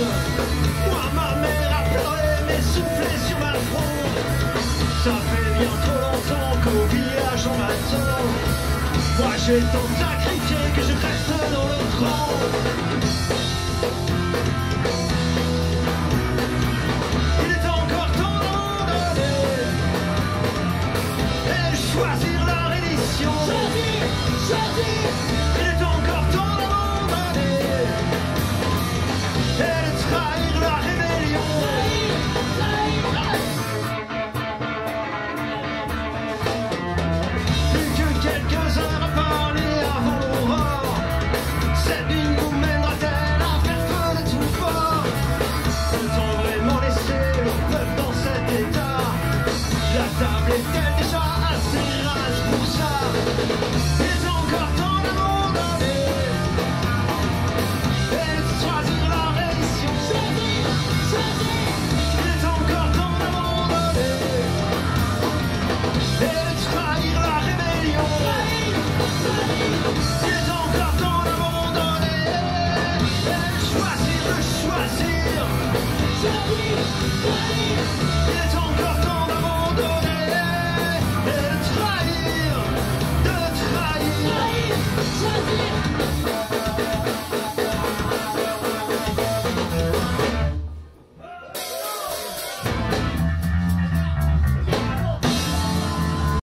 Moi, ma mère a pleuré, mais soufflé sur ma fronde. Ça fait bien trop longtemps qu'au village on m'attend. Moi, j'ai tant sacrifié que je reste dans le tronc. choisir la édition. Choisir, choisir. Yeah.